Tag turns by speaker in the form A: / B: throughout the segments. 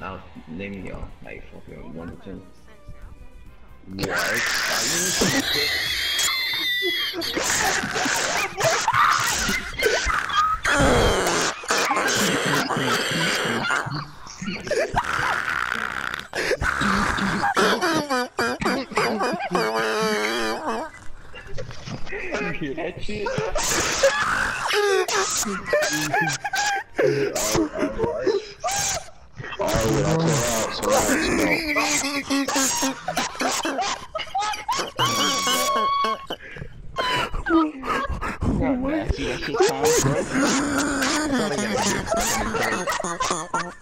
A: Now name y'all like fucking one to ten.
B: What? Are you?
A: You hear that shit?
B: Alright, when I call out, so that's no.
A: God, nasty, that shit sounds bro. Thought I.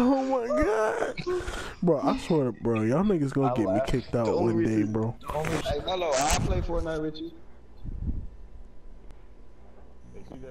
C: Oh my god. Bro, I swear, bro, y'all niggas gonna get me kicked out one day, bro.
B: Hey, Mello, I'll play Fortnite with you.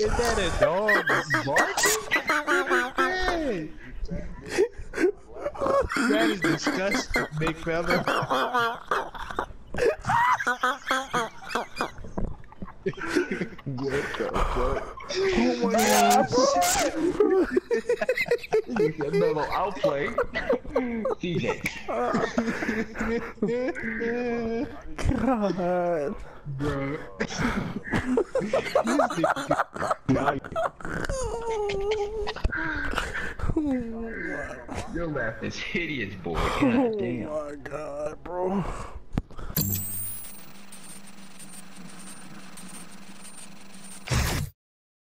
D: is that a dog barking? That is disgusting, big fella.
C: Oh my god, bro.
A: You said Melo outplay. CJ.
C: God.
D: Bro.
A: Your laugh is hideous, boy.
C: Oh
A: God damn.
C: my god, bro.